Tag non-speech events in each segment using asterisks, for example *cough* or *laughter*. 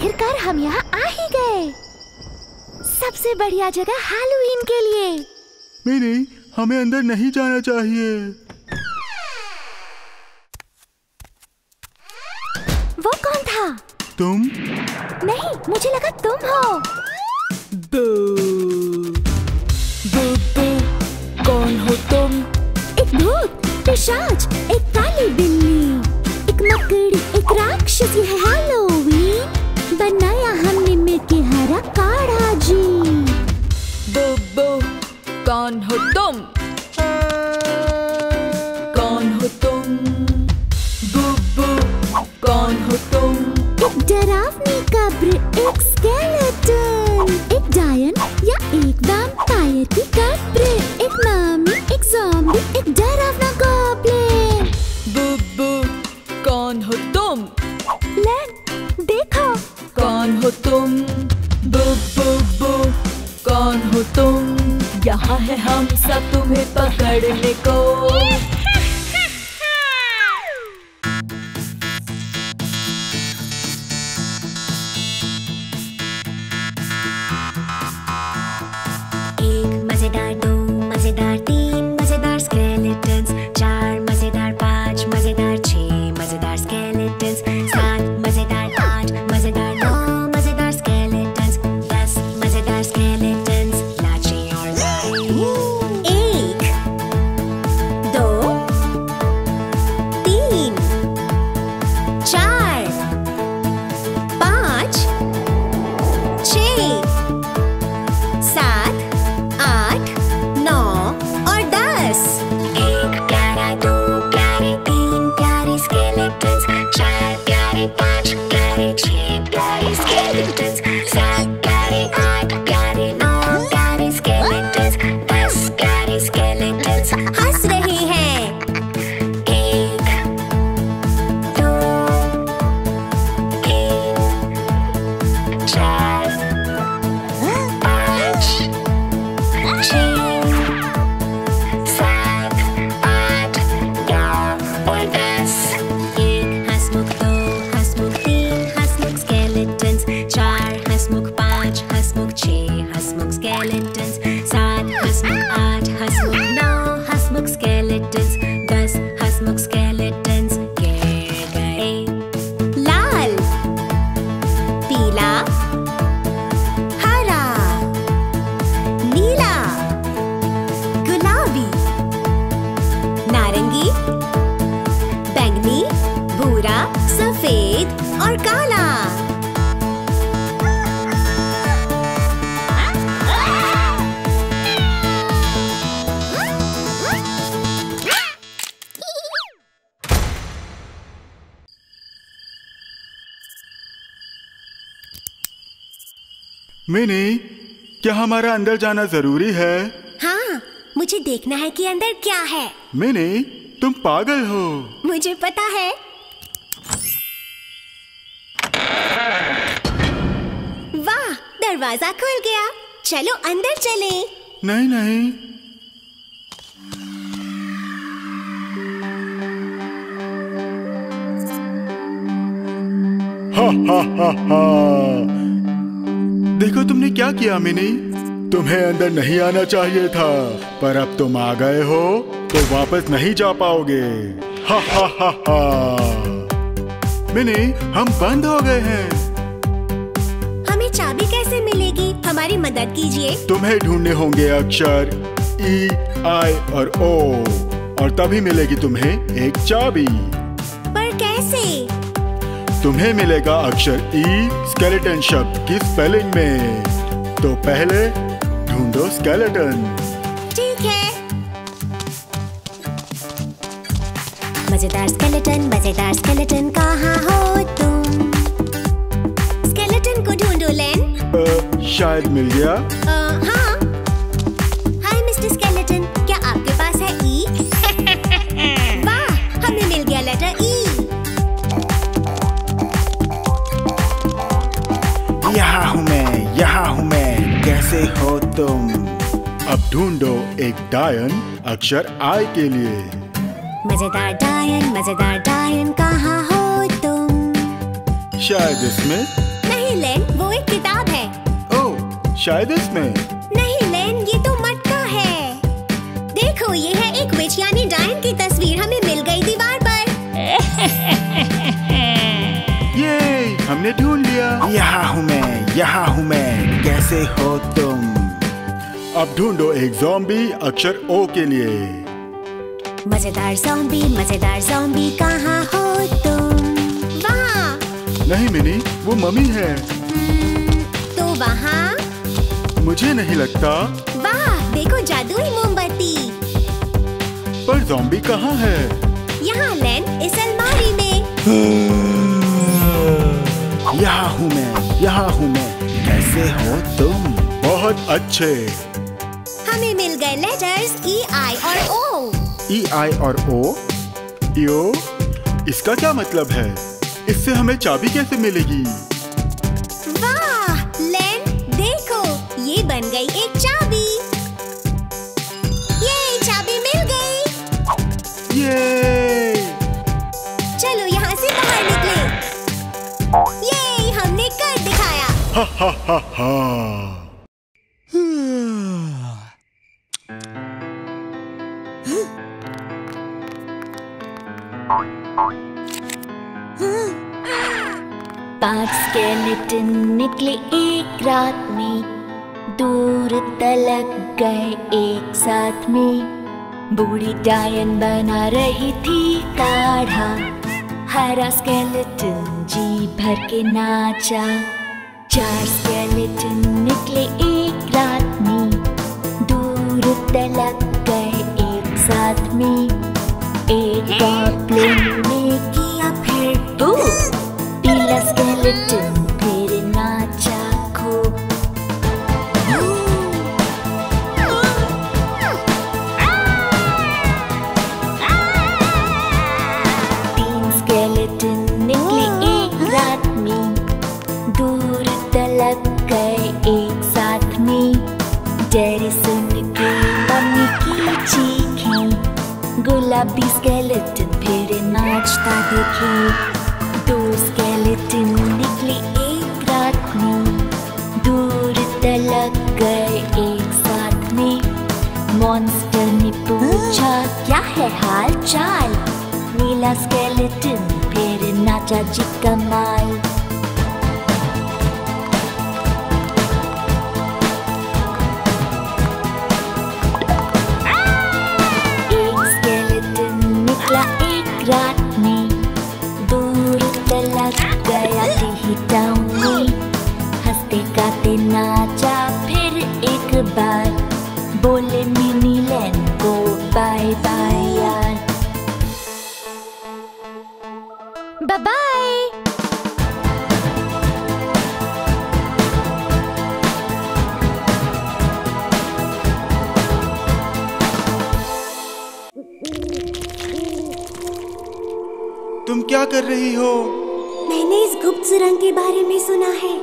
आखिरकार हम यहाँ आ ही गए। सबसे बढ़िया जगह हैलोवीन के लिए। मिनी हमें अंदर नहीं जाना चाहिए। वो कौन था? तुम? नहीं मुझे लगा तुम हो। बू बू बू कौन हो तुम? एक भूत पिशाच एक skeleton. मिनी क्या हमारा अंदर जाना ज़रूरी है? हाँ मुझे देखना है कि अंदर क्या है। मिनी तुम पागल हो। मुझे पता है। वाह दरवाज़ा खुल गया। चलो अंदर चले। नहीं नहीं। हा हा हा हा। देखो तुमने क्या किया मिनी। तुम्हें अंदर नहीं आना चाहिए था पर अब तुम आ गए हो तो वापस नहीं जा पाओगे। हा हा हा हा। मिनी हम बंद हो गए हैं। हमें चाबी कैसे मिलेगी? हमारी मदद कीजिए। तुम्हें ढूँढने होंगे अक्षर ई आई और ओ और तभी मिलेगी तुम्हें एक चाबी। तुम्हें मिलेगा अक्षर ई स्केलेटन शब्द की स्पेलिंग में। तो पहले ढूंढो स्केलेटन ठीक है। मज़ेदार स्केलेटन मज़ेदार स्केलेटन कहाँ हो तुम? स्केलेटन को ढूंढो लेन अ, शायद मिल गया। अ, हाँ। कैसे हो तुम। अब ढूंढो एक डायन अक्षर आई के लिए। मज़ेदार डायन मज़ेदार डायन कहाँ हो तुम? शायद इसमें। नहीं लेन वो एक किताब है। ओह शायद इसमें। नहीं लेन ये तो मटका है। देखो ये है एक विच यानी डायन की तस्वीर हमें मिल गई दीवार पर। *laughs* ये हमने ढूंढ लिया। यहाँ हूँ मैं यहाँ हूँ मैं। कैसे हो तुम? अब ढूंढो एक जॉम्बी अक्षर ओ के लिए। मज़ेदार ज़ॉम्बी मज़ेदार ज़ॉम्बी कहाँ हो तुम? वहाँ। नहीं मिनी वो मम्मी है। तो वहाँ? मुझे नहीं लगता। वाह देखो जादुई मोमबत्ती। पर जॉम्बी कहाँ है? यहाँ लेन इस अलमारी में। यहाँ हूँ मैं यहाँ हूँ मैं। कैसे हो तुम। बहुत अच्छे। हमें मिल गए लेटर्स ई आई और ओ ई आई और ओ यो इसका क्या मतलब है? इससे हमें चाबी कैसे मिलेगी? हा पाँच स्केलेटन निकले एक रात में, दूर तलक गए एक साथ में। बूढ़ी डायन बना रही थी काढ़ा, हरा स्केलेटन जी भर के नाचा। चार स्केलेटन निकले एक रात में। दूर तलक गए एक साथ में। एक प्लेन ने किया फिर बू पीला स्केलेटन गुलाबी स्केलेटन फिर नाचता देखे दो स्केलेटन निकले एक रात में दूर तलक गए एक साथ में मॉन्स्टर ने पूछा क्या है हाल चाल नीला स्केलेटन फिर नाचा जी कमाल में हँसते गाते नाचा, फिर एक बार बोले मिनी लैन को बाय बाय यार। बाय तुम क्या कर रही हो? मैंने इस गुप्त सुरंग के बारे में सुना है।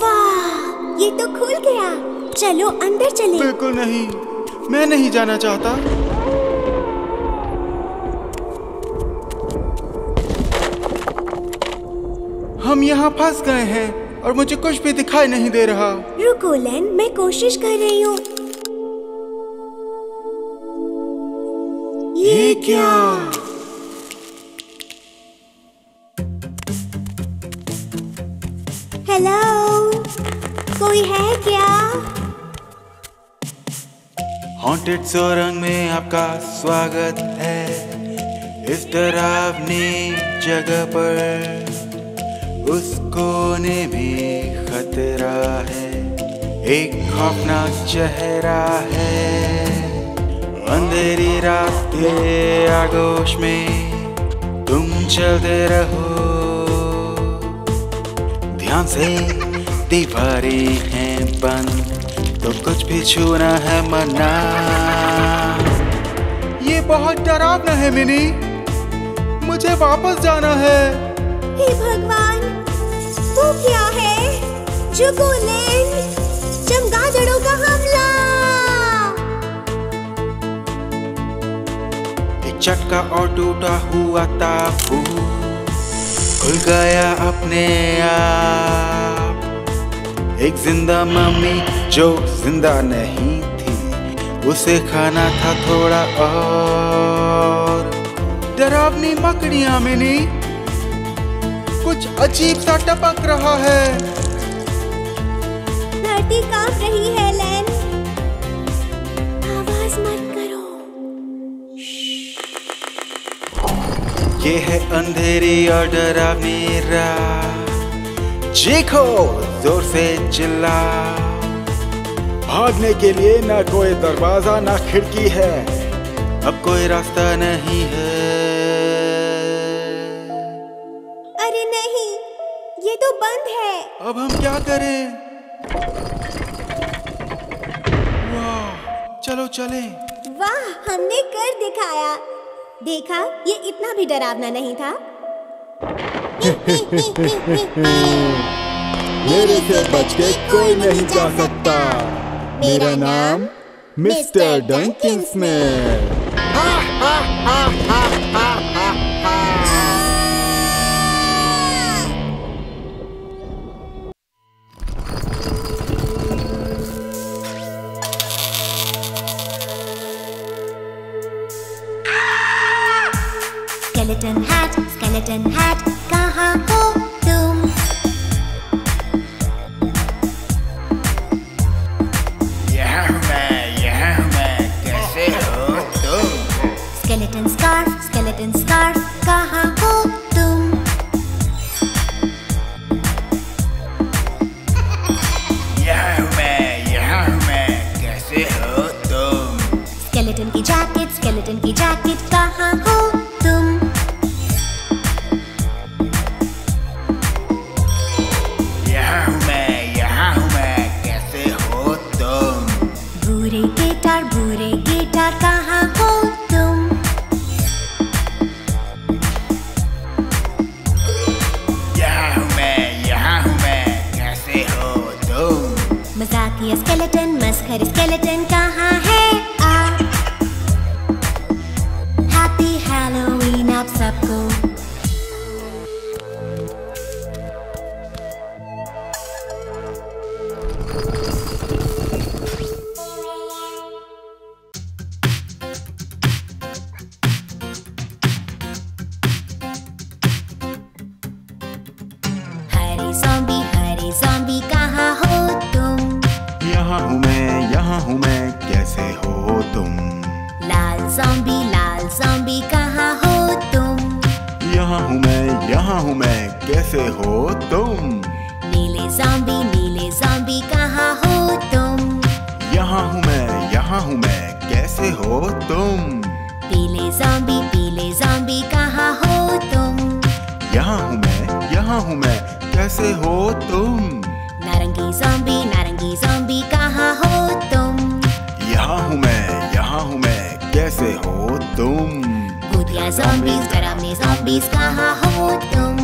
वाह ये तो खुल गया। चलो अंदर चले। बिल्कुल नहीं। मैं नहीं जाना चाहता। हम यहाँ फंस गए हैं और मुझे कुछ भी दिखाई नहीं दे रहा। रुको लेन मैं कोशिश कर रही हूँ। ये क्या? हेलो कोई है क्या? हॉन्टेड सुरंग में आपका स्वागत है। इस डरावनी जगह पर उस कोने में खतरा है। एक खौफनाक चेहरा है। अंधेरी रास्ते आगोश में तुम चलते रहो। ध्यान से दीवारें हैं बंद तो कुछ भी छूना है मना। ये बहुत डरावना है मिनी मुझे वापस जाना है। हे भगवान वो क्या है? चमगादड़ों का हमला। एक चटका और टूटा हुआ ताबू। भूल गया अपने आप। एक ज़िंदा मम्मी जो ज़िंदा नहीं थी, उसे खाना था थोड़ा और। डरावनी मकड़ियाँ मिनी कुछ अजीब सा टपक रहा है। धरती काँप रही है, लेन। आवाज़ मत ये है अंधेरी और डरावनी रात चीखो ज़ोर से चिल्ला। भागने के लिए ना कोई दरवाज़ा ना खिड़की है। अब कोई रास्ता नहीं है। अरे नहीं ये तो बंद है। अब हम क्या करें? वाह चलो चले। वाह हमने कर दिखाया। देखा ये इतना भी डरावना नहीं था। मेरे से बच के कोई नहीं जा सकता। मेरा नाम मिस्टर डंकिन स्मिथ यह मैं यह मैं कैसे हो तुम? स्केलेटन स्कार्फ स्केलेटन स्कार्फ कहाँ हो तुम? यह मैं यह मैं कैसे हो तुम? स्केलेटन की जैकेट स्केलेटन की जैकेट ज़ॉम्बी लाल ज़ॉम्बी कहाँ हो तुम? यहाँ हूँ मैं यहाँ हूँ मैं कैसे हो तुम? नीले ज़ॉम्बी नीले ज़ॉम्बी कहाँ हो तुम? यहाँ हूँ मैं यहाँ हूँ मैं कैसे हो तुम? पीले ज़ॉम्बी पीले ज़ॉम्बी कहाँ हो तुम? यहाँ हूँ मैं यहाँ हूँ मैं कैसे हो तुम? नारंगी ज़ॉम्बी नारंगी भूतिया ज़ॉम्बीज़ डरावने ज़ॉम्बीज़ कहाँ हो